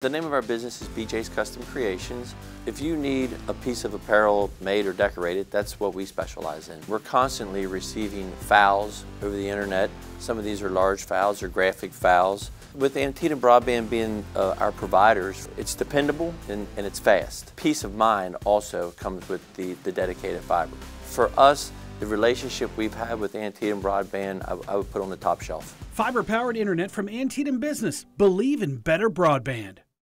The name of our business is BJ's Custom Creations. If you need a piece of apparel made or decorated, that's what we specialize in. We're constantly receiving files over the internet. Some of these are large files or graphic files. With Antietam Broadband being uh, our providers, it's dependable and, and, it's fast. Peace of mind also comes with the, the dedicated fiber. For us, the relationship we've had with Antietam Broadband, I, I would put on the top shelf. Fiber powered internet from Antietam Business. Believe in better broadband.